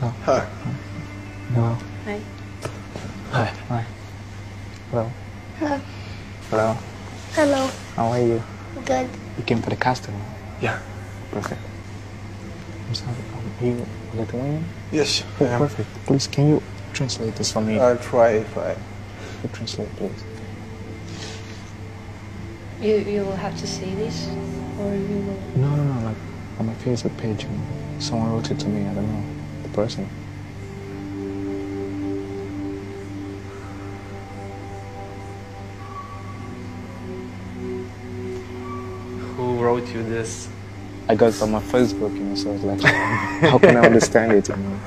No. Hi. No. Hi. Hi. Hi. Hello. Hello. Hello. Hello. How are you? Good. You came for the casting? Yeah. Perfect. I'm sorry. Are you Lithuanian? Yes. Yeah. Perfect. Please, can you translate this for me? I'll try if I. You translate, please. You you will have to see this, or you will. No, no, no. Like on my Facebook page, someone wrote it to me. I don't know the person. Who wrote you this? I got it on my Facebook, you know. So I was like, how can I understand it? You know?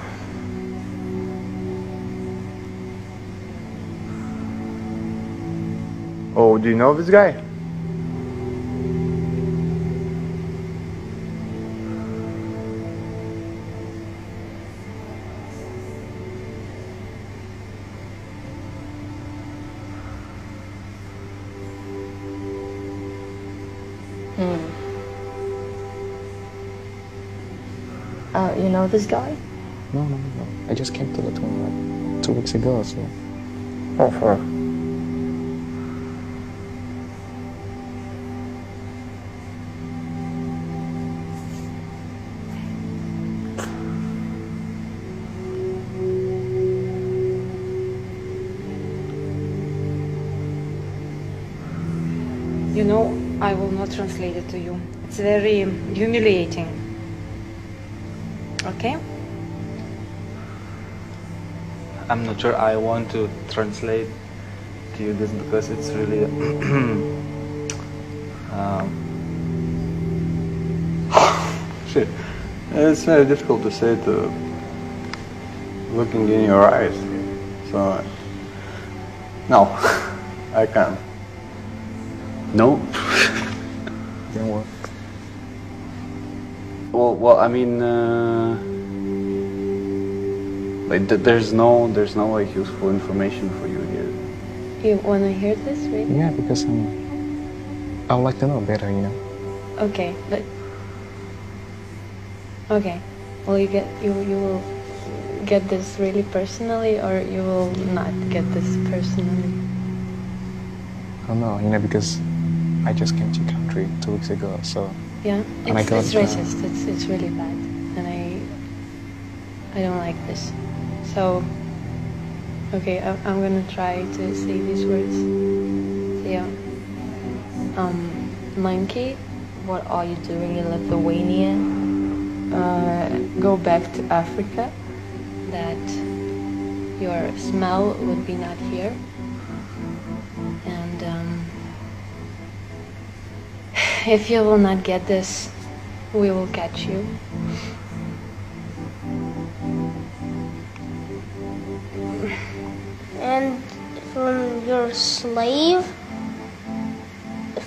Oh, do you know this guy? Uh, you know this guy? No, no, no. I just came to Lithuania like two weeks ago. So Oh, her. You know, I will not translate it to you. It's very humiliating. Okay? I'm not sure I want to translate to you this because it's really. um, Shit. It's very difficult to say to looking in your eyes. So, no, I can't. No. didn't work. Well, well, I mean, uh, like th- there's no, there's no like useful information for you here. You wanna hear this, really? Yeah, because um, I would like to know better. You know. Okay, but. Okay. Will you get you you will get this really personally, or you will not get this personally? I don't know. You know, because I just came to your country two weeks ago. So Yeah, And I it's, got, it's racist. It's it's really bad, and I I don't like this. So okay, I, I'm gonna try to say these words. So, yeah. Um, monkey, what are you doing in Lithuania? Uh, go back to Africa. That your smell would be not here. If you will not get this, we will catch you. And from your slave,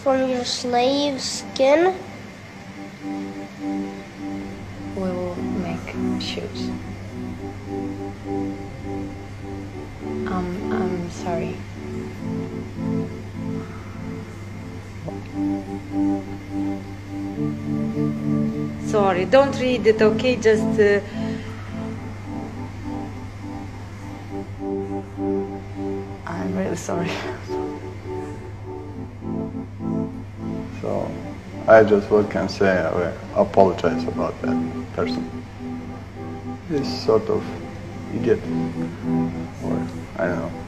from your slave skin, We will make shoes. Um, I'm sorry. Sorry, don't read it, okay? Just. Uh, I'm really sorry. So, I just what can say. I apologize about that person. He's sort of idiot, or I don't know.